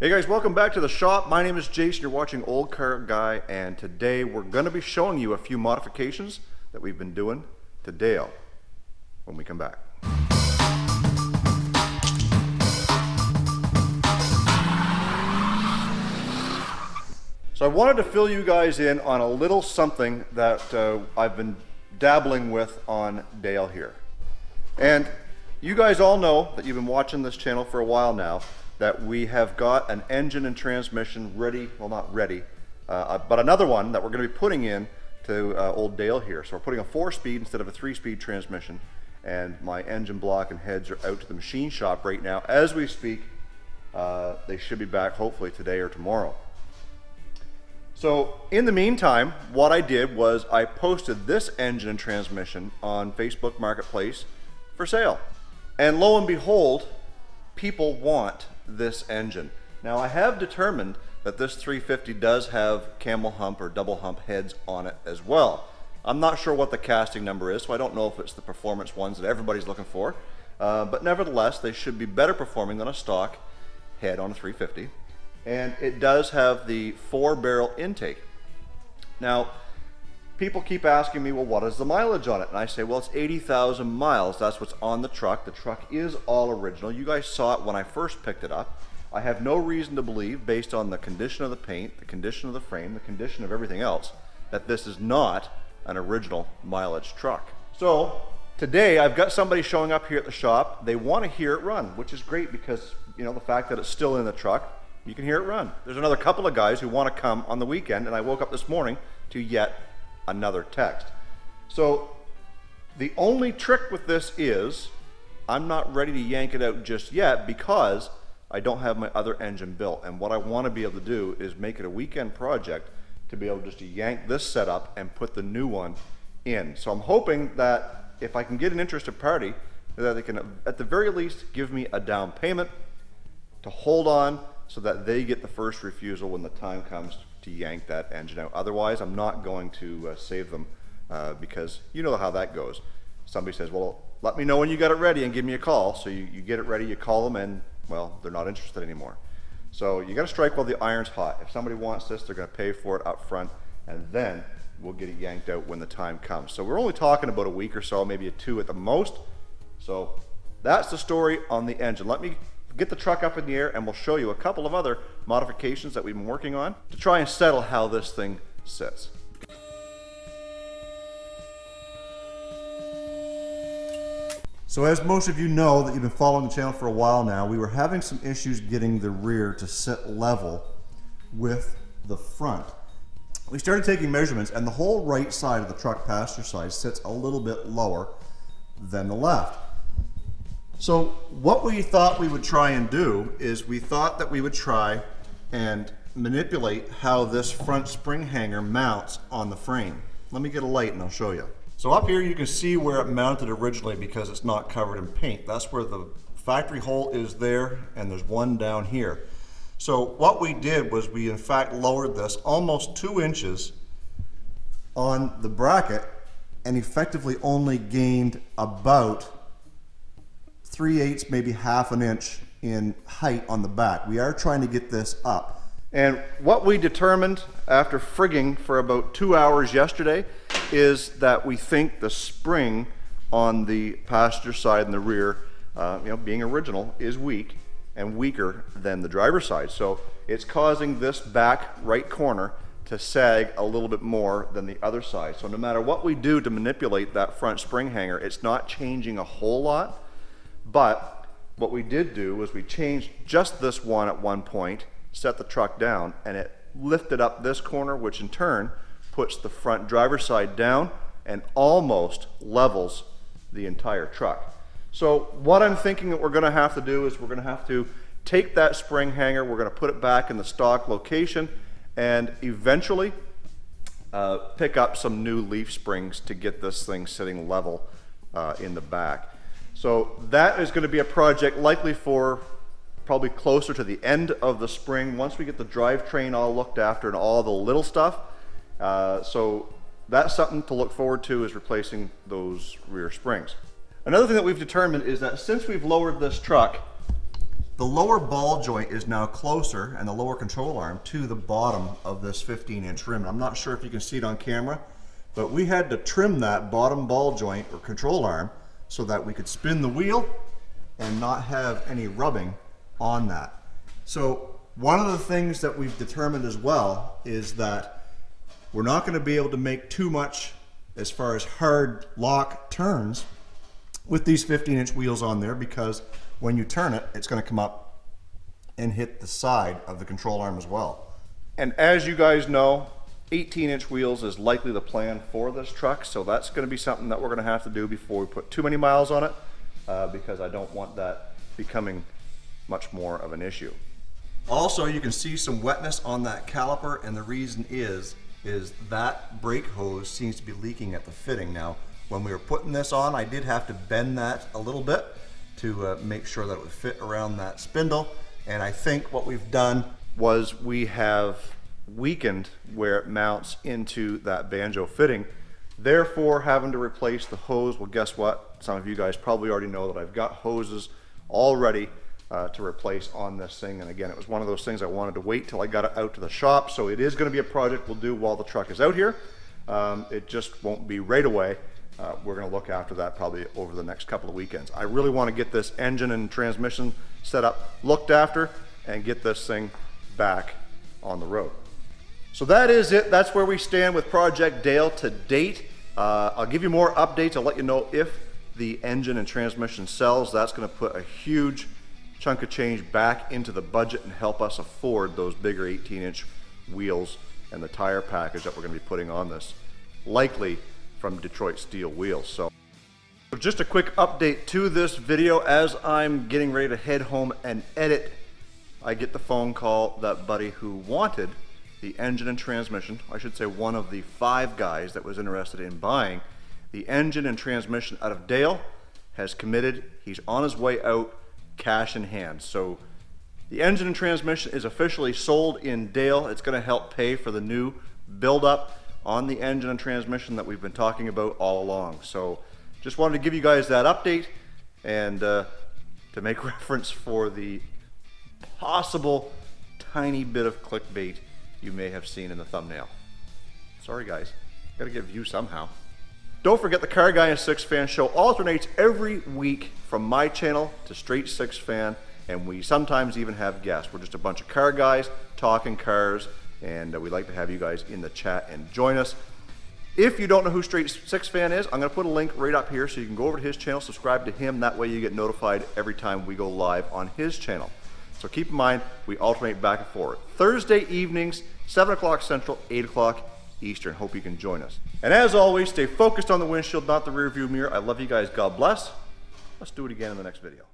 Hey guys, welcome back to the shop. My name is Jason. You're watching Olde Carr Guy, and today we're going to be showing you a few modifications that we've been doing to Dale when we come back. So I wanted to fill you guys in on a little something that uh, I've been dabbling with on Dale here. And you guys all know that you've been watching this channel for a while now that we have got an engine and transmission ready, well not ready, uh, but another one that we're going to be putting in to uh, Old Dale here. So we're putting a four speed instead of a three speed transmission and my engine block and heads are out to the machine shop right now as we speak. Uh, they should be back hopefully today or tomorrow. So in the meantime, what I did was I posted this engine and transmission on Facebook Marketplace for sale. And lo and behold, people want this engine. Now I have determined that this 350 does have camel hump or double hump heads on it as well. I'm not sure what the casting number is, so I don't know if it's the performance ones that everybody's looking for. Uh, but nevertheless, they should be better performing than a stock head on a 350 and it does have the four barrel intake. Now, people keep asking me, well, what is the mileage on it? And I say, well, it's 80,000 miles. That's what's on the truck. The truck is all original. You guys saw it when I first picked it up. I have no reason to believe, based on the condition of the paint, the condition of the frame, the condition of everything else, that this is not an original mileage truck. So today I've got somebody showing up here at the shop. They want to hear it run, which is great because, you know, the fact that it's still in the truck, you can hear it run. There's another couple of guys who want to come on the weekend, and I woke up this morning to yet another text. So the only trick with this is I'm not ready to yank it out just yet because I don't have my other engine built. And what I want to be able to do is make it a weekend project to be able just to yank this setup and put the new one in. So I'm hoping that if I can get an interested party, that they can at the very least give me a down payment to hold on so that they get the first refusal when the time comes to yank that engine out. Otherwise, I'm not going to uh, save them uh, because you know how that goes. Somebody says, well, let me know when you got it ready and give me a call. So you, you get it ready, you call them and, well, they're not interested anymore. So you got to strike while the iron's hot. If somebody wants this, they're going to pay for it up front and then we'll get it yanked out when the time comes. So we're only talking about a week or so, maybe a two at the most. So that's the story on the engine. Let me get the truck up in the air and we'll show you a couple of other modifications that we've been working on to try and settle how this thing sits. So as most of you know that you've been following the channel for a while now, we were having some issues getting the rear to sit level with the front. We started taking measurements and the whole right side of the truck passenger side sits a little bit lower than the left. So what we thought we would try and do is we thought that we would try and manipulate how this front spring hanger mounts on the frame. Let me get a light and I'll show you. So up here you can see where it mounted originally because it's not covered in paint. That's where the factory hole is there and there's one down here. So what we did was we in fact lowered this almost two inches on the bracket and effectively only gained about 3 eighths, maybe half an inch in height on the back. We are trying to get this up. And what we determined after frigging for about two hours yesterday is that we think the spring on the passenger side and the rear, uh, you know, being original, is weak and weaker than the driver's side. So it's causing this back right corner to sag a little bit more than the other side. So no matter what we do to manipulate that front spring hanger, it's not changing a whole lot. But what we did do was we changed just this one at one point, set the truck down, and it lifted up this corner, which in turn puts the front driver's side down and almost levels the entire truck. So what I'm thinking that we're gonna have to do is we're gonna have to take that spring hanger, we're gonna put it back in the stock location, and eventually uh, pick up some new leaf springs to get this thing sitting level uh, in the back. So that is going to be a project likely for probably closer to the end of the spring once we get the drivetrain all looked after and all the little stuff. Uh, so that's something to look forward to is replacing those rear springs. Another thing that we've determined is that since we've lowered this truck The lower ball joint is now closer and the lower control arm to the bottom of this 15 inch rim. And I'm not sure if you can see it on camera, but we had to trim that bottom ball joint or control arm so that we could spin the wheel and not have any rubbing on that. So one of the things that we've determined as well is that we're not going to be able to make too much as far as hard lock turns with these 15 inch wheels on there because when you turn it, it's going to come up and hit the side of the control arm as well. And as you guys know, 18 inch wheels is likely the plan for this truck. So that's going to be something that we're going to have to do before we put too many miles on it uh, because I don't want that becoming much more of an issue. Also, you can see some wetness on that caliper and the reason is, is that brake hose seems to be leaking at the fitting. Now, when we were putting this on, I did have to bend that a little bit to uh, make sure that it would fit around that spindle. And I think what we've done was we have weakened where it mounts into that banjo fitting. Therefore, having to replace the hose, well, guess what? Some of you guys probably already know that I've got hoses already uh, to replace on this thing. And again, it was one of those things I wanted to wait till I got it out to the shop. So it is going to be a project we'll do while the truck is out here. Um, it just won't be right away. Uh, we're going to look after that probably over the next couple of weekends. I really want to get this engine and transmission set up, looked after, and get this thing back on the road. So that is it. That's where we stand with Project Dale to date. Uh, I'll give you more updates. I'll let you know if the engine and transmission sells. That's going to put a huge chunk of change back into the budget and help us afford those bigger 18 inch wheels and the tire package that we're going to be putting on this. Likely from Detroit Steel Wheels. So just a quick update to this video as I'm getting ready to head home and edit. I get the phone call that buddy who wanted the engine and transmission, I should say one of the five guys that was interested in buying the engine and transmission out of Dale has committed. He's on his way out, cash in hand. So the engine and transmission is officially sold in Dale. It's going to help pay for the new build-up on the engine and transmission that we've been talking about all along. So just wanted to give you guys that update and uh, to make reference for the possible tiny bit of clickbait you may have seen in the thumbnail. Sorry guys, gotta get views somehow. Don't forget the Car Guy and Six Fan show alternates every week from my channel to Straight Six Fan and we sometimes even have guests. We're just a bunch of car guys talking cars and uh, we'd like to have you guys in the chat and join us. If you don't know who Straight Six Fan is, I'm going to put a link right up here so you can go over to his channel, subscribe to him. That way you get notified every time we go live on his channel. So keep in mind, we alternate back and forth. Thursday evenings, 7 o'clock Central, 8 o'clock Eastern. Hope you can join us. And as always, stay focused on the windshield, not the rearview mirror. I love you guys. God bless. Let's do it again in the next video.